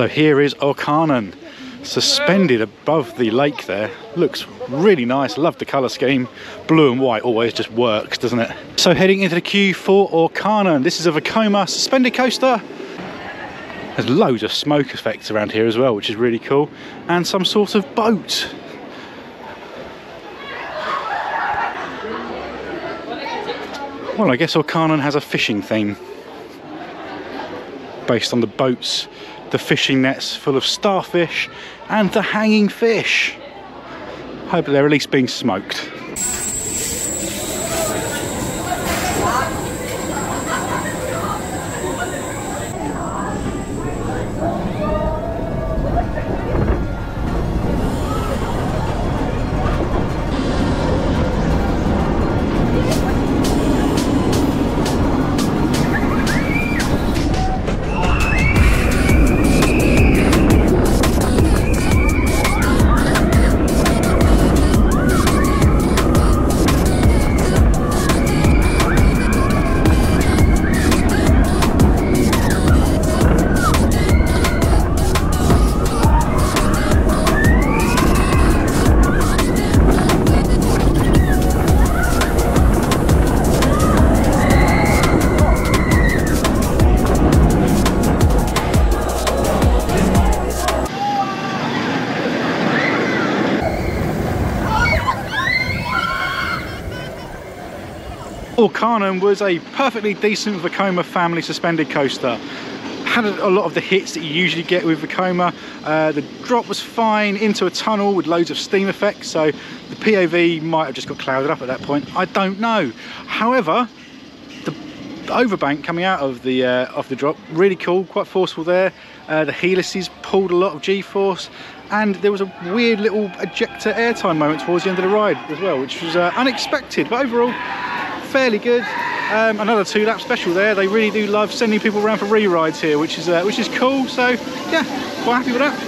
So here is Orkanen, suspended above the lake there. Looks really nice, love the colour scheme. Blue and white always just works, doesn't it? So heading into the queue for Orkanen. This is a Vekoma suspended coaster. There's loads of smoke effects around here as well, which is really cool. And some sort of boat. Well, I guess Orkanen has a fishing theme based on the boats, the fishing nets full of starfish, and the hanging fish. Hope they're at least being smoked. Orkanen was a perfectly decent Vekoma family suspended coaster. Had a, lot of the hits that you usually get with Vekoma. Uh, the drop was fine into a tunnel with loads of steam effects, so the POV might have just got clouded up at that point. I don't know. However, the overbank coming out of the uh, off the drop, really cool, quite forceful there. Uh, the helices pulled a lot of G-force and there was a weird little ejector airtime moment towards the end of the ride as well, which was uh, unexpected, but overall fairly good. Um, another two lap special there. They really do love sending people around for re-rides here, which is uh, which is cool. So yeah, quite happy with that.